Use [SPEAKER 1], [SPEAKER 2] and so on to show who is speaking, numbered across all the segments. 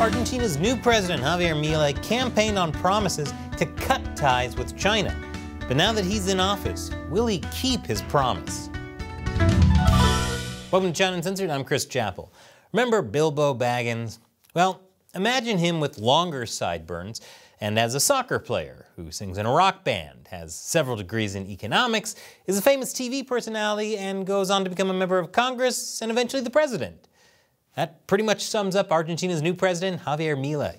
[SPEAKER 1] Argentina's new president, Javier Milei, campaigned on promises to cut ties with China. But now that he's in office, will he keep his promise? Welcome to China Uncensored. I'm Chris Chappell. Remember Bilbo Baggins? Well, imagine him with longer sideburns and as a soccer player who sings in a rock band, has several degrees in economics, is a famous TV personality, and goes on to become a member of Congress and eventually the president. That pretty much sums up Argentina's new president, Javier Milei.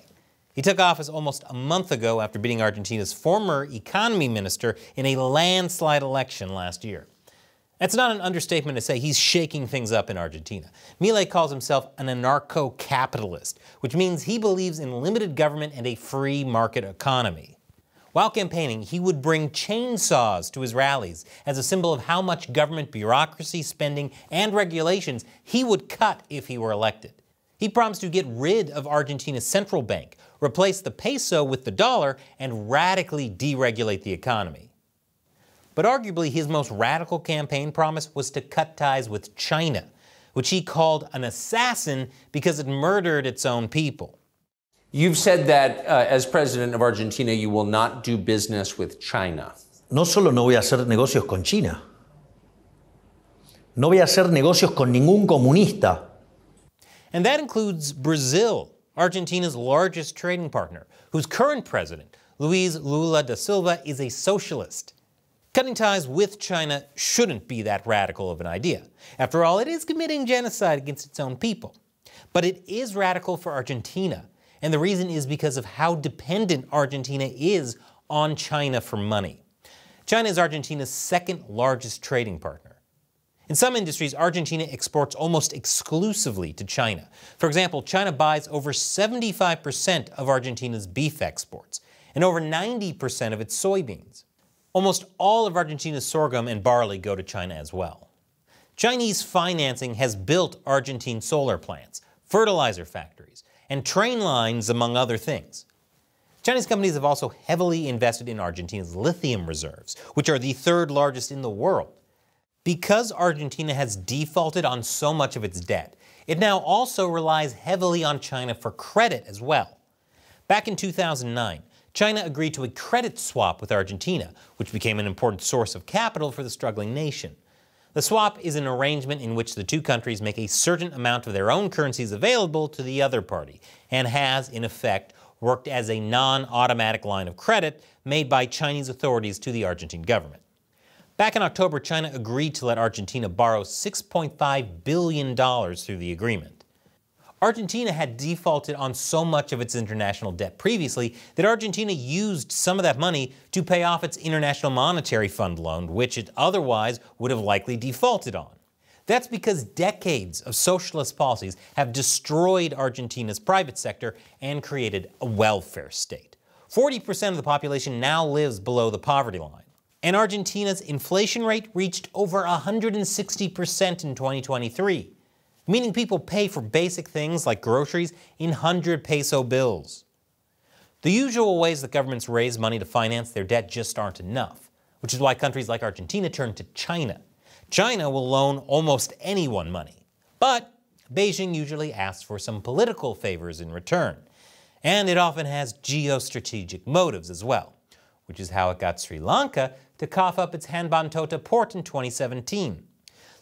[SPEAKER 1] He took office almost a month ago after beating Argentina's former economy minister in a landslide election last year. That's not an understatement to say he's shaking things up in Argentina. Milei calls himself an anarcho-capitalist, which means he believes in limited government and a free market economy. While campaigning, he would bring chainsaws to his rallies as a symbol of how much government bureaucracy, spending, and regulations he would cut if he were elected. He promised to get rid of Argentina's central bank, replace the peso with the dollar, and radically deregulate the economy. But arguably, his most radical campaign promise was to cut ties with China, which he called an assassin because it murdered its own people.
[SPEAKER 2] You've said that uh, as president of Argentina, you will not do business with China.
[SPEAKER 3] No solo no voy a hacer negocios con China, no voy a hacer negocios con ningún comunista.
[SPEAKER 1] And that includes Brazil, Argentina's largest trading partner, whose current president, Luiz Lula da Silva, is a socialist. Cutting ties with China shouldn't be that radical of an idea. After all, it is committing genocide against its own people. But it is radical for Argentina and the reason is because of how dependent Argentina is on China for money. China is Argentina's second largest trading partner. In some industries, Argentina exports almost exclusively to China. For example, China buys over 75% of Argentina's beef exports and over 90% of its soybeans. Almost all of Argentina's sorghum and barley go to China as well. Chinese financing has built Argentine solar plants, fertilizer factories, and train lines, among other things. Chinese companies have also heavily invested in Argentina's lithium reserves, which are the third largest in the world. Because Argentina has defaulted on so much of its debt, it now also relies heavily on China for credit as well. Back in 2009, China agreed to a credit swap with Argentina, which became an important source of capital for the struggling nation. The swap is an arrangement in which the two countries make a certain amount of their own currencies available to the other party, and has, in effect, worked as a non-automatic line of credit made by Chinese authorities to the Argentine government. Back in October, China agreed to let Argentina borrow $6.5 billion through the agreement. Argentina had defaulted on so much of its international debt previously that Argentina used some of that money to pay off its International Monetary Fund loan, which it otherwise would have likely defaulted on. That's because decades of socialist policies have destroyed Argentina's private sector and created a welfare state. 40% of the population now lives below the poverty line. And Argentina's inflation rate reached over 160% in 2023 meaning people pay for basic things like groceries in 100 peso bills. The usual ways that governments raise money to finance their debt just aren't enough, which is why countries like Argentina turn to China. China will loan almost anyone money, but Beijing usually asks for some political favors in return, and it often has geostrategic motives as well, which is how it got Sri Lanka to cough up its Hambantota port in 2017.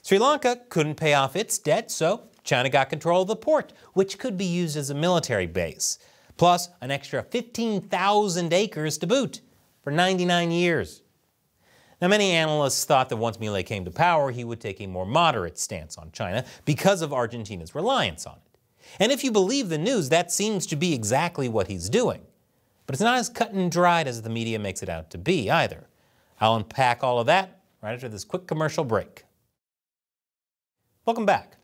[SPEAKER 1] Sri Lanka couldn't pay off its debt, so China got control of the port, which could be used as a military base, plus an extra 15,000 acres to boot for 99 years. Now, many analysts thought that once Milei came to power, he would take a more moderate stance on China because of Argentina's reliance on it. And if you believe the news, that seems to be exactly what he's doing. But it's not as cut and dried as the media makes it out to be either. I'll unpack all of that right after this quick commercial break. Welcome back.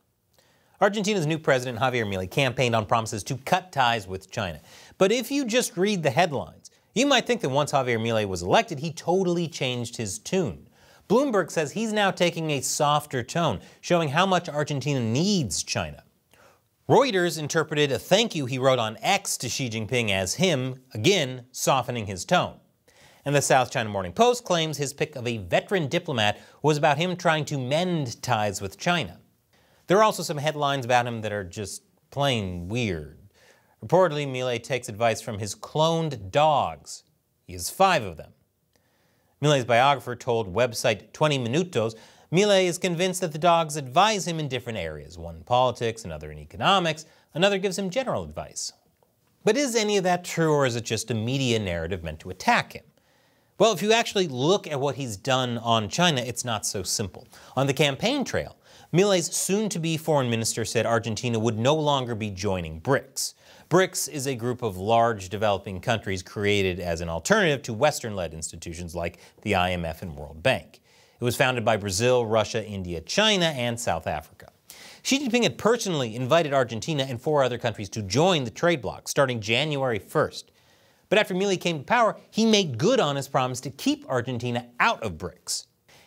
[SPEAKER 1] Argentina's new president, Javier Milei, campaigned on promises to cut ties with China. But if you just read the headlines, you might think that once Javier Milei was elected, he totally changed his tune. Bloomberg says he's now taking a softer tone, showing how much Argentina needs China. Reuters interpreted a thank you he wrote on X to Xi Jinping as him, again, softening his tone. And the South China Morning Post claims his pick of a veteran diplomat was about him trying to mend ties with China. There are also some headlines about him that are just plain weird. Reportedly, Milei takes advice from his cloned dogs. He has five of them. Milei's biographer told website 20 Minutos Milei is convinced that the dogs advise him in different areas, one in politics, another in economics, another gives him general advice. But is any of that true, or is it just a media narrative meant to attack him? Well, if you actually look at what he's done on China, it's not so simple. On the campaign trail, Milei's soon to be foreign minister said Argentina would no longer be joining BRICS. BRICS is a group of large developing countries created as an alternative to Western led institutions like the IMF and World Bank. It was founded by Brazil, Russia, India, China, and South Africa. Xi Jinping had personally invited Argentina and four other countries to join the trade bloc starting January 1st. But after Milei came to power, he made good on his promise to keep Argentina out of BRICS.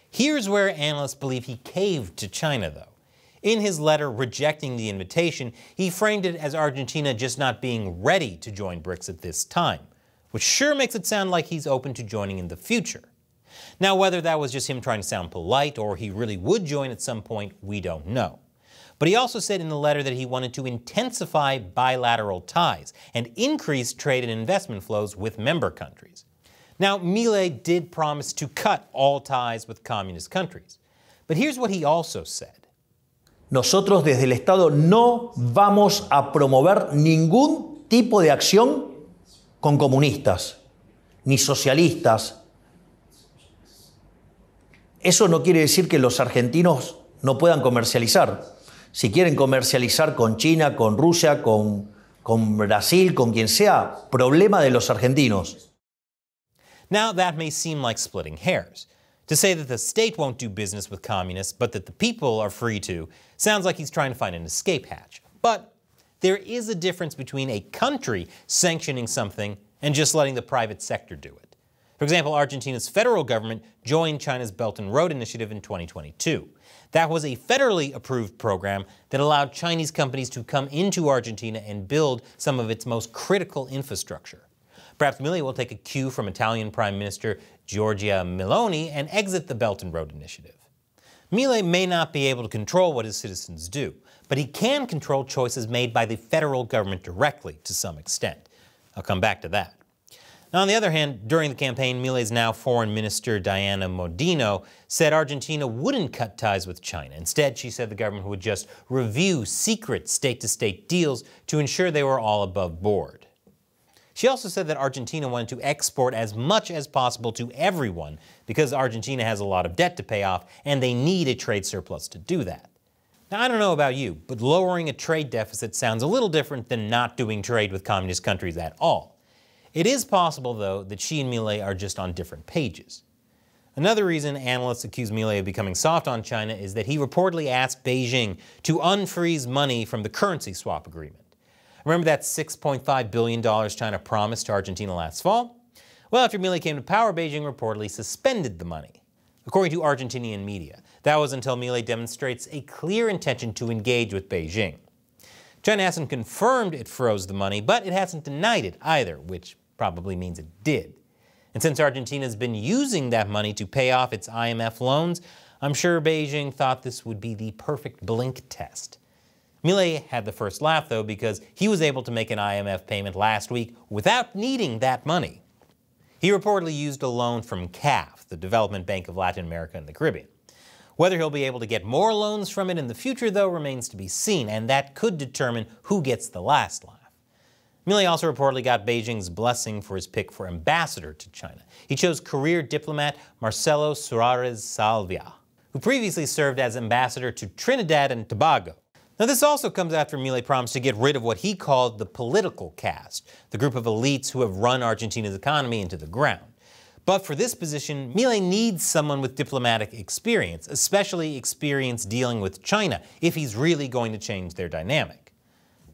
[SPEAKER 1] Here's where analysts believe he caved to China, though. In his letter rejecting the invitation, he framed it as Argentina just not being ready to join BRICS at this time, which sure makes it sound like he's open to joining in the future. Now, whether that was just him trying to sound polite or he really would join at some point, we don't know. But he also said in the letter that he wanted to intensify bilateral ties and increase trade and investment flows with member countries. Now, Milei did promise to cut all ties with communist countries. But here's what he also said.
[SPEAKER 3] Nosotros desde el Estado no vamos a promover ningún tipo de acción con comunistas, ni socialistas. Eso no quiere decir que los argentinos no puedan comercializar. Si quieren comercializar con China, con Rusia, con, con Brasil, con quien sea, problema de los argentinos.
[SPEAKER 1] Now that may seem like splitting hairs. To say that the state won't do business with communists, but that the people are free to, sounds like he's trying to find an escape hatch. But there is a difference between a country sanctioning something and just letting the private sector do it. For example, Argentina's federal government joined China's Belt and Road Initiative in 2022. That was a federally approved program that allowed Chinese companies to come into Argentina and build some of its most critical infrastructure. Perhaps Milei will take a cue from Italian Prime Minister Giorgia Meloni and exit the Belt and Road Initiative. Milei may not be able to control what his citizens do, but he can control choices made by the federal government directly to some extent. I'll come back to that. Now, on the other hand, during the campaign, Milei's now foreign minister Diana Mondino said Argentina wouldn't cut ties with China. Instead, she said the government would just review secret state-to-state -state deals to ensure they were all above board. She also said that Argentina wanted to export as much as possible to everyone because Argentina has a lot of debt to pay off and they need a trade surplus to do that. Now, I don't know about you, but lowering a trade deficit sounds a little different than not doing trade with communist countries at all. It is possible, though, that she and Milei are just on different pages. Another reason analysts accuse Milei of becoming soft on China is that he reportedly asked Beijing to unfreeze money from the currency swap agreement. Remember that $6.5 billion China promised to Argentina last fall? Well, after Milei came to power, Beijing reportedly suspended the money. According to Argentinian media, that was until Milei demonstrates a clear intention to engage with Beijing. China hasn't confirmed it froze the money, but it hasn't denied it either, which probably means it did. And since Argentina has been using that money to pay off its IMF loans, I'm sure Beijing thought this would be the perfect blink test. Milei had the first laugh, though, because he was able to make an IMF payment last week without needing that money. He reportedly used a loan from CAF, the Development Bank of Latin America and the Caribbean. Whether he'll be able to get more loans from it in the future, though, remains to be seen, and that could determine who gets the last laugh. Milei also reportedly got Beijing's blessing for his pick for ambassador to China. He chose career diplomat Marcelo Suarez Salvia, who previously served as ambassador to Trinidad and Tobago. Now, this also comes after Milei promised to get rid of what he called the political caste, the group of elites who have run Argentina's economy into the ground. But for this position, Milei needs someone with diplomatic experience, especially experience dealing with China, if he's really going to change their dynamic.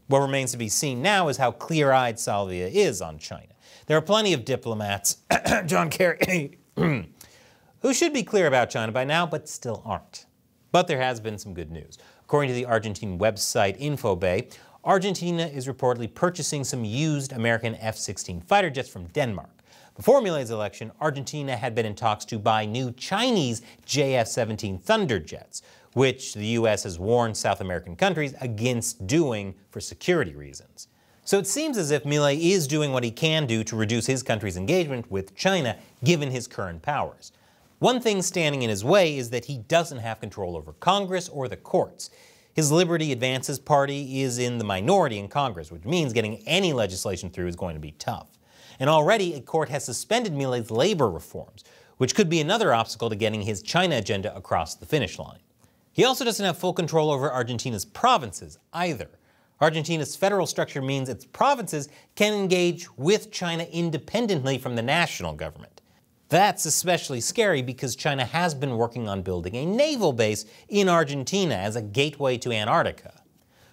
[SPEAKER 1] What remains to be seen now is how clear-eyed Salvia is on China. There are plenty of diplomats, John Kerry, who should be clear about China by now, but still aren't. But there has been some good news. According to the Argentine website Infobae, Argentina is reportedly purchasing some used American F-16 fighter jets from Denmark. Before Milei's election, Argentina had been in talks to buy new Chinese JF-17 Thunder jets, which the U.S. has warned South American countries against doing for security reasons. So it seems as if Milei is doing what he can do to reduce his country's engagement with China, given his current powers. One thing standing in his way is that he doesn't have control over Congress or the courts. His Liberty Advances party is in the minority in Congress, which means getting any legislation through is going to be tough. And already, a court has suspended Milei's labor reforms, which could be another obstacle to getting his China agenda across the finish line. He also doesn't have full control over Argentina's provinces either. Argentina's federal structure means its provinces can engage with China independently from the national government. That's especially scary because China has been working on building a naval base in Argentina as a gateway to Antarctica.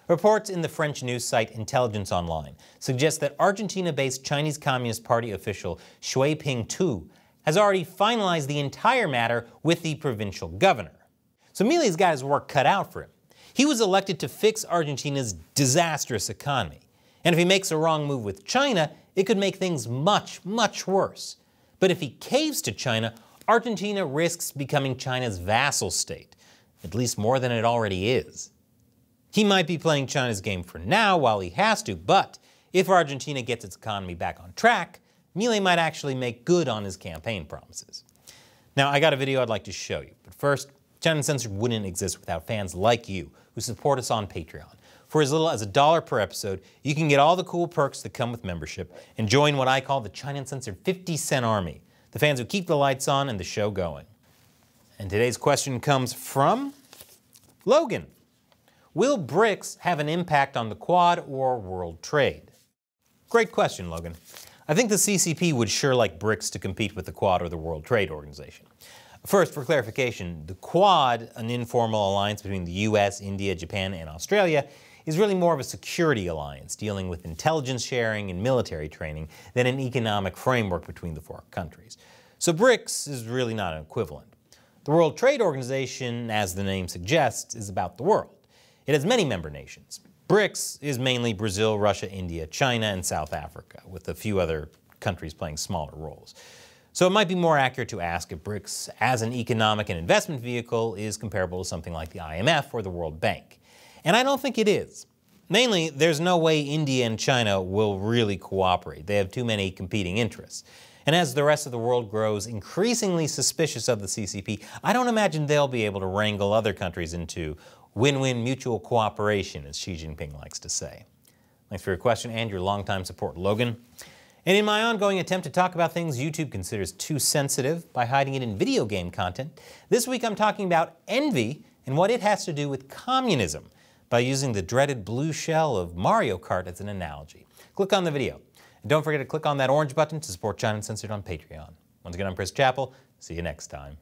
[SPEAKER 1] Reports in the French news site Intelligence Online suggest that Argentina based Chinese Communist Party official Shui Ping Tu has already finalized the entire matter with the provincial governor. So Milei's got his work cut out for him. He was elected to fix Argentina's disastrous economy. And if he makes a wrong move with China, it could make things much, much worse. But if he caves to China, Argentina risks becoming China's vassal state, at least more than it already is. He might be playing China's game for now while he has to, but if Argentina gets its economy back on track, Milei might actually make good on his campaign promises. Now, I got a video I'd like to show you, but first, China Uncensored wouldn't exist without fans like you who support us on Patreon. For as little as a dollar per episode, you can get all the cool perks that come with membership and join what I call the China Uncensored 50 Cent Army, the fans who keep the lights on and the show going. And today's question comes from Logan. Will BRICS have an impact on the Quad or world trade? Great question, Logan. I think the CCP would sure like BRICS to compete with the Quad or the World Trade Organization. First, for clarification, the Quad, an informal alliance between the US, India, Japan, and Australia, is really more of a security alliance dealing with intelligence sharing and military training than an economic framework between the four countries. So BRICS is really not an equivalent. The World Trade Organization, as the name suggests, is about the world. It has many member nations. BRICS is mainly Brazil, Russia, India, China, and South Africa, with a few other countries playing smaller roles. So it might be more accurate to ask if BRICS as an economic and investment vehicle is comparable to something like the IMF or the World Bank. And I don't think it is. Mainly, there's no way India and China will really cooperate. They have too many competing interests. And as the rest of the world grows increasingly suspicious of the CCP, I don't imagine they'll be able to wrangle other countries into win-win mutual cooperation, as Xi Jinping likes to say. Thanks for your question and your longtime support, Logan. And in my ongoing attempt to talk about things YouTube considers too sensitive by hiding it in video game content, this week I'm talking about envy and what it has to do with communism by using the dreaded blue shell of Mario Kart as an analogy. Click on the video. And don't forget to click on that orange button to support China Uncensored on Patreon. Once again, I'm Chris Chappell. See you next time.